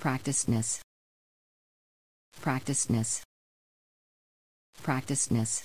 Practicedness. Practicedness. Practicedness.